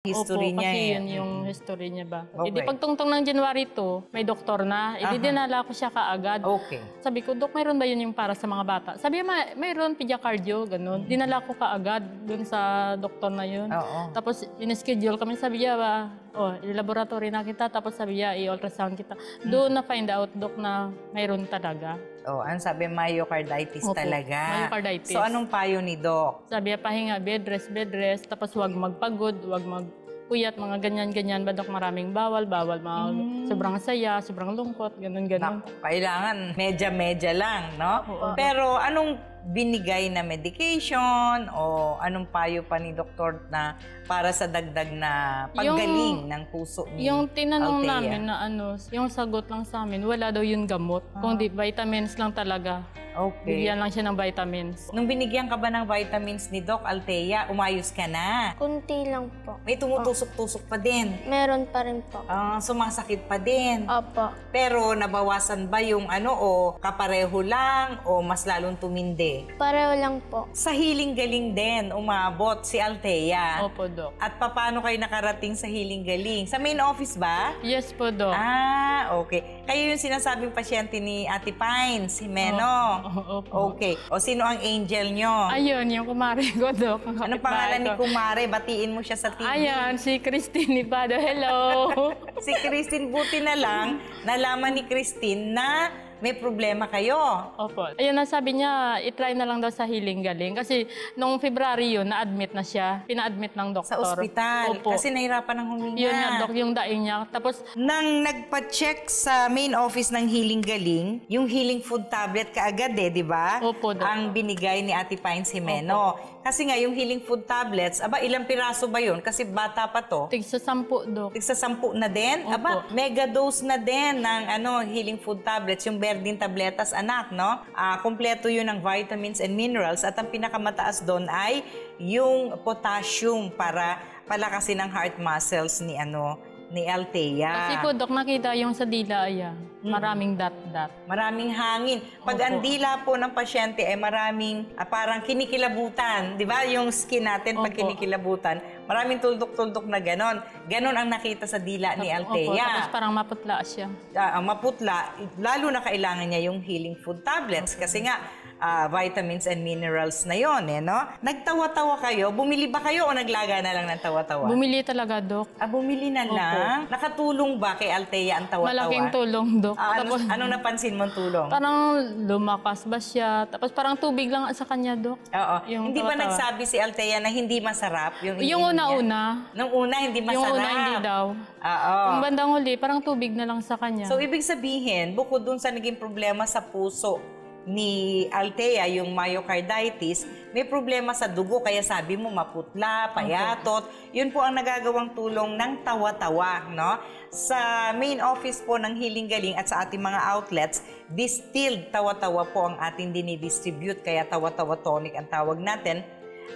history Opo, niya kasi eh. yun yung history niya ba. Okay. Hindi pagtungtong ng January 2, may doktor na. Hindi Aha. dinala ko siya kaagad. Okay. Sabi ko, Dok, mayroon ba yun yung para sa mga bata? Sabi niya, mayroon, pediacardio, ganun. Dinala ko kaagad dun sa doktor na yun. Oo. Tapos, in-schedule kami. Sabi niya, ba, oh, i-laboratory na kita. Tapos sabi niya, i-ultrasound kita. Doon na find out, Dok, na mayroon talaga. Oh, ano sabi, myocarditis Opo, talaga. myocarditis. So, anong payo ni Doc? Sabi niya, pahinga, bed rest, bed rest. Tapos huwag magpagod, huwag magpuyat, mga ganyan-ganyan. Ba, Dok, maraming bawal, bawal, mga Mm. sobrang saya, sobrang lungkot, ganun-ganun. Naku, kailangan medya-medya lang, no? Oo. Pero anong binigay na medication o anong payo pa ni doktor na para sa dagdag na paggaling ng puso ni Yung tinanong Althea? namin na ano, yung sagot lang sa amin, wala daw yung gamot. Ah. Kundi vitamins lang talaga. Okay. Bigyan lang siya ng vitamins. Nung binigyan ka ba ng vitamins ni Doc Althea, umayos ka na? Kunti lang po. May tumutusok-tusok pa din. Meron pa rin po. Ah, sumasakit pa din. Opo. Pero nabawasan ba yung ano o kapareho lang o mas lalong tumindi? Pareho lang po. Sa hiling galing din umabot si Althea. Opo, Dok. At paano kayo nakarating sa hiling galing? Sa main office ba? Yes po, Dok. Ah, okay. Kayo yung sinasabing pasyente ni Ate Pine, si Meno. Oo, opo. Okay. O sino ang angel nyo? Ayun, yung kumare ko, Dok. Ang Anong pangalan ni ko. Kumare? Batiin mo siya sa TV. Ayan, si Christine Ibado. Hello. Si Christine, buti na lang, nalaman ni Christine na may problema kayo. Opo. Ayun na sabi niya, itry na lang daw sa healing galing. Kasi nung February yun, na-admit na siya. Pina-admit ng doktor. Sa ospital. Opo. Kasi nahirapan ng huminga. Yun nga, Dok, yung daing niya. Tapos, Nang nagpa-check sa main office ng Healing Galing, yung healing food tablet kaagad eh, di ba? Opo, Dok. Ang binigay ni Ate Pine Simeno. Kasi nga, yung healing food tablets, aba, ilang piraso ba yun? Kasi bata pa to. tig sa sampu, Dok. Tigsa sampu na din? Opo. Aba, mega dose na din ng ano, healing food tablets, yung Berdin tabletas, anak, no? Ah, kompleto yun ng vitamins and minerals at ang pinakamataas doon ay yung potassium para palakasin ang heart muscles ni ano ni Althea. Kasi po, Dok, nakita yung sa dila, ayan. Maraming dot-dot. Maraming hangin. Pag Opo. ang dila po ng pasyente ay maraming ah, parang kinikilabutan, di ba? Yung skin natin pag Opo. kinikilabutan, maraming tuldok-tuldok na ganon. Ganon ang nakita sa dila ni Opo, Althea. tapos parang maputla siya. Ah, ang maputla, lalo na kailangan niya yung healing food tablets kasi nga ah, vitamins and minerals na yon eh, no? Nagtawa-tawa kayo? Bumili ba kayo o naglaga na lang ng tawa-tawa? Bumili talaga, Dok. ah, bumili na Opo. lang? Nakatulong ba kay Althea ang tawa-tawa? Malaking tulong, Dok. Ah, ano, Tapos, anong napansin mong tulong? parang lumakas ba siya? Tapos parang tubig lang sa kanya, Dok. Oo. yung hindi ba tawa-tawa. nagsabi si Althea na hindi masarap yung Yung una-una, Nung una, hindi masarap. yung una hindi daw. Oo. Yung bandang huli, parang tubig na lang sa kanya. So, ibig sabihin, bukod dun sa naging problema sa puso ni Althea, yung myocarditis, may problema sa dugo. Kaya sabi mo, maputla, payatot. Yun po ang nagagawang tulong ng tawa-tawa, no? Sa main office po ng Healing Galing at sa ating mga outlets, distilled tawa-tawa po ang ating dinidistribute. Kaya tawa-tawa tonic ang tawag natin.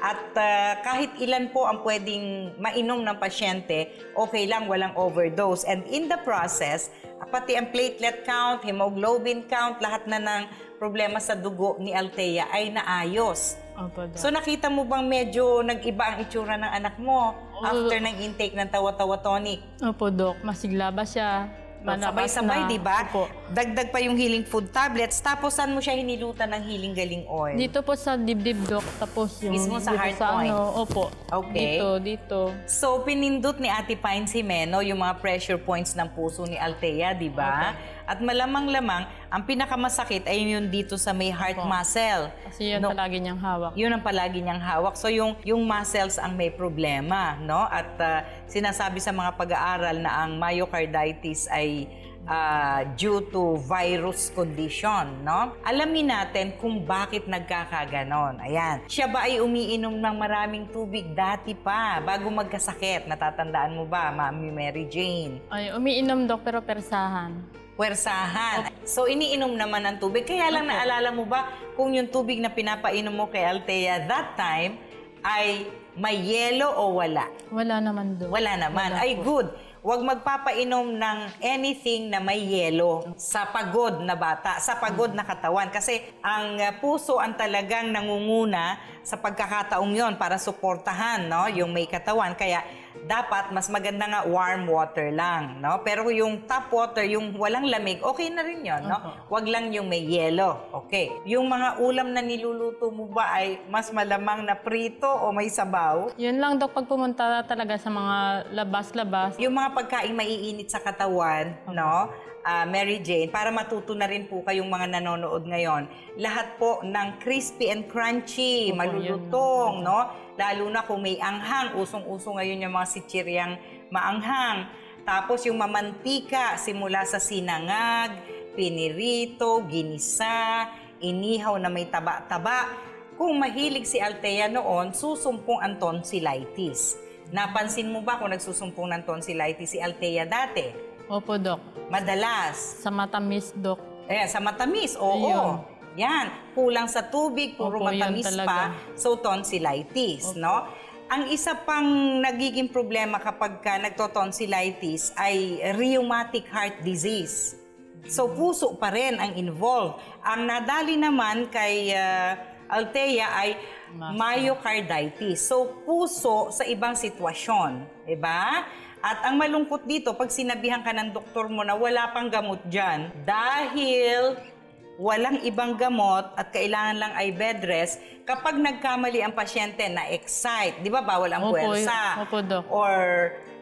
At ah, kahit ilan po ang pwedeng mainom ng pasyente, okay lang, walang overdose. And in the process, pati ang platelet count, hemoglobin count, lahat na ng problema sa dugo ni Althea ay naayos. Opo, Dok. So nakita mo bang medyo nag-iba ang itsura ng anak mo after ng intake ng tawa-tawa tonic? Opo, Dok. Masigla ba siya? Malakas Sabay-sabay, di ba? Opo. Dagdag pa yung healing food tablets. Tapos saan mo siya hinilutan ng healing galing oil? Dito po sa dibdib, Dok. Tapos yung... Mismo sa heart sa point? Ano, opo. Okay. Dito, dito. So, pinindot ni Ate Pine Simeno yung mga pressure points ng puso ni Althea, di ba? At malamang-lamang, ang pinakamasakit ay yun dito sa may heart Opo. muscle. Kasi yan No, palagi niyang hawak. Yun ang palagi niyang hawak. So, yung, yung muscles ang may problema, no? At ah, sinasabi sa mga pag-aaral na ang myocarditis ay ah, due to virus condition, no? Alamin natin kung bakit nagkakaganon. Ayan. Siya ba ay umiinom ng maraming tubig dati pa, bago magkasakit? Natatandaan mo ba, Mami Mary Jane? Ay, umiinom, Dok, pero persahan. Puwersahan. So, iniinom naman ng tubig. Kaya lang naalala mo ba kung yung tubig na pinapainom mo kay Althea that time ay may yelo o wala? Wala naman, Dok. Wala naman. Wala ay, po. good. Huwag magpapainom ng anything na may yelo sa pagod na bata, sa pagod na katawan. Kasi ang puso ang talagang nangunguna sa pagkakataong yon para suportahan no, yung may katawan. Kaya dapat mas maganda nga warm water lang. No? Pero yung tap water, yung walang lamig, okay na rin yon. No? Wag lang yung may yelo. Okay. Yung mga ulam na niluluto mo ba ay mas malamang na prito o may sabaw? Yun lang, Dok, pag pumunta talaga sa mga labas-labas. Yung mga pagkain maiinit sa katawan, no? Ah, Mary Jane, para matuto na rin po kayong mga nanonood ngayon, lahat po ng crispy and crunchy, Opo, malulutong, no? Lalo na kung may anghang, usong-uso ngayon yung mga sichiryang maanghang. Tapos yung mamantika, simula sa sinangag, pinirito, ginisa, inihaw na may taba-taba. Kung mahilig si Althea noon, susumpong ang tonsillitis. Napansin mo ba kung nagsusumpong ng tonsillitis si Althea dati? Opo, Dok. Madalas. Sa matamis, Dok. Eh, sa matamis, oo. Ayun. Yan, kulang sa tubig, puro Opo, matamis pa. So, tonsillitis, no? Ang isa pang nagiging problema kapag ka nagtotonsillitis ay rheumatic heart disease. So, puso pa rin ang involved. Ang nadali naman kay ah, Althea ay myocarditis. So, puso sa ibang sitwasyon. Diba? At ang malungkot dito, pag sinabihan ka ng doktor mo na wala pang gamot dyan, dahil walang ibang gamot at kailangan lang ay bed rest, kapag nagkamali ang pasyente na excite, di ba bawal ang puwersa? opo, Dok. Or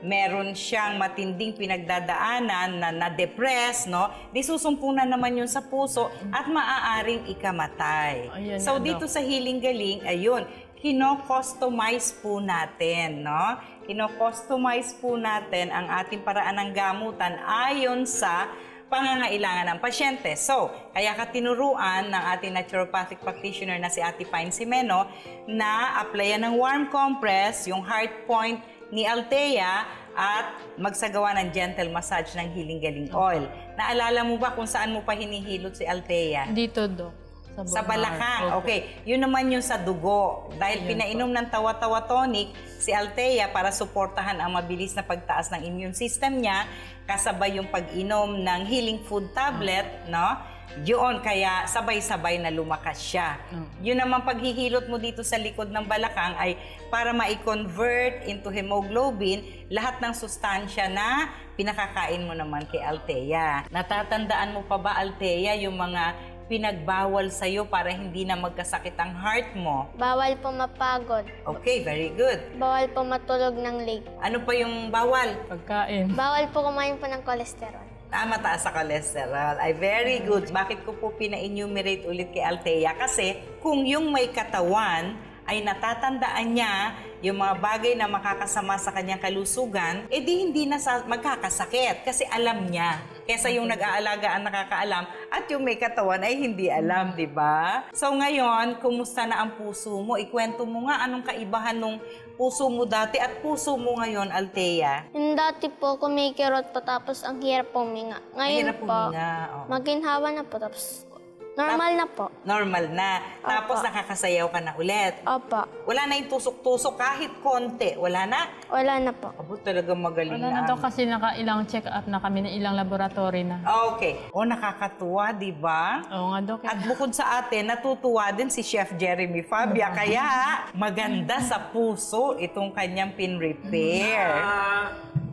meron siyang matinding pinagdadaanan na na-depress, no? Di susumpunan naman yun sa puso at maaaring ikamatay. Ayan so nga, dito sa Healing Galing, ayun, kino-customize po natin, no? Kino-customize po natin ang ating paraan ng gamutan ayon sa pangangailangan ng pasyente. So, kaya ka tinuruan ng ating naturopathic practitioner na si Ate Pine Simeno na applyan ng warm compress, yung heart point ni Althea at magsagawa ng gentle massage ng Healing Galing Oil. Naalala mo ba kung saan mo pa hinihilot si Althea? Dito, Dok. Sa bulbar. balakang. Opo. Okay. Yun naman yung sa dugo. Dahil Ayun pinainom ng tawa-tawa tonic si Althea para suportahan ang mabilis na pagtaas ng immune system niya, kasabay yung pag-inom ng healing food tablet, no? Yun, kaya sabay-sabay na lumakas siya. Mm. Yun naman paghihilot mo dito sa likod ng balakang ay para ma-convert into hemoglobin lahat ng sustansya na pinakakain mo naman kay Althea. Natatandaan mo pa ba, Althea, yung mga pinagbawal sa'yo para hindi na magkasakit ang heart mo? Bawal po mapagod. Okay, very good. Bawal po matulog ng late. Ano pa yung bawal? Pagkain. Bawal po kumain po ng cholesterol. Ah, mataas sa cholesterol. Ay, very good. Bakit ko po pina-enumerate ulit kay Althea? Kasi kung yung may katawan ay natatandaan niya yung mga bagay na makakasama sa kanyang kalusugan, edi hindi na sa magkakasakit kasi alam niya. Kesa yung nag-aalaga ang nakakaalam at yung may katawan ay hindi alam, di ba? So ngayon, kumusta na ang puso mo? Ikwento mo nga anong kaibahan nung puso mo dati at puso mo ngayon, Althea. Yung dati po, kumikirot po tapos ang hirap puminga. Ngayon Mahirap po, huminga, oo. maginhawa na po tapos normal na po. Normal na. Tapos Opo. nakakasayaw ka na ulit. Opo, Wala na yung tusok-tusok kahit konti. Wala na. wala na po. Abo talaga magaling Wala na na. daw kasi nakailang check-up na kami na ilang laboratory na. Okay. O, nakakatuwa, di ba? Oo nga, Dok. At bukod sa atin, natutuwa din si Chef Jeremy Fabia. Kaya maganda sa puso itong kanyang pin-repair.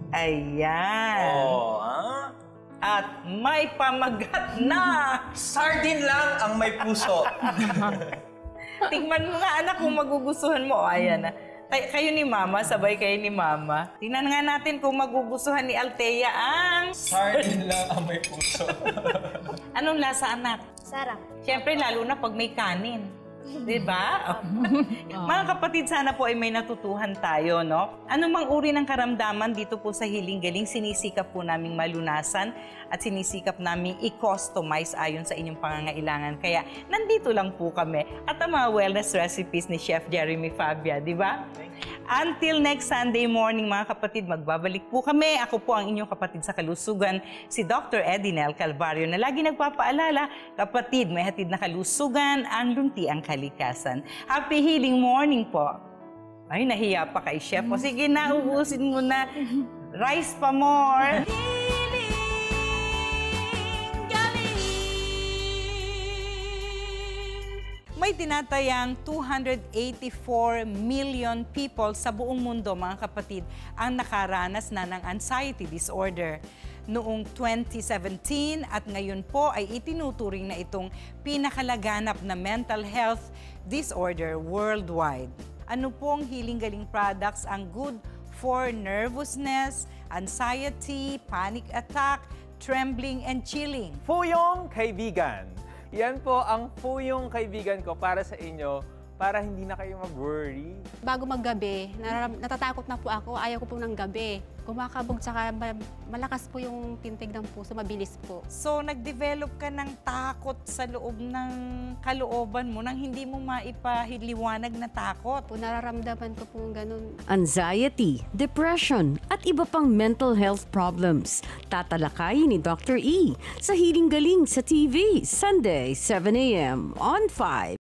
Ayan. Oh, ah? At may pamagat na. Sardine lang ang may puso. Tingnan mo nga, anak, kung magugustuhan mo. O, ayan na. Kay- kayo ni Mama, sabay kayo ni Mama. Tingnan nga natin kung magugustuhan ni Althea ang... Sardine lang ang may puso. Anong lasa, anak? Sarap. Siyempre, lalo na pag may kanin. Di ba? Mga kapatid, sana po ay may natutuhan tayo, no? Ano mang uri ng karamdaman dito po sa Hiling Galing, sinisikap po naming malunasan at sinisikap naming i-customize ayon sa inyong pangangailangan. Kaya nandito lang po kami at ang mga wellness recipes ni Chef Jeremy Fabia, di ba? Until next Sunday morning, mga kapatid, magbabalik po kami. Ako po ang inyong kapatid sa kalusugan, si Dr. Edinel Calvario, na lagi nagpapaalala, kapatid, may hatid na kalusugan, ang lunti ang kalikasan. Happy healing morning po. Ay, nahiya pa kay Chef. O sige na, ubusin mo na. Rice pa more. May tinatayang 284 million people sa buong mundo, mga kapatid, ang nakaranas na ng anxiety disorder. Noong 2017 at ngayon po ay itinuturing na itong pinakalaganap na mental health disorder worldwide. Ano pong healing galing products ang good for nervousness, anxiety, panic attack, trembling, and chilling? Fuyong Kaibigan. Yan po ang Fuyong Kaibigan ko para sa inyo para hindi na kayo mag-worry. Bago maggabi, natatakot na po ako, ayaw ko po ng gabi. Kumakabog tsaka ma- malakas po yung tintig ng puso, mabilis po. So, nag-develop ka ng takot sa loob ng kalooban mo nang hindi mo maipahiliwanag na takot. Po nararamdaman ko po ganun. anxiety, depression, at iba pang mental health problems. Tatalakayin ni Dr. E sa Hiling Galing sa TV, Sunday, 7 a.m. on 5.